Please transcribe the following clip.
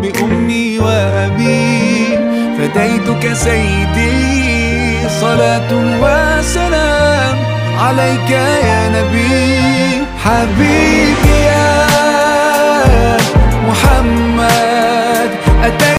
بأمي وأبي فديتك سيدي. صلاة وسلام عليك يا نبي. حبيبي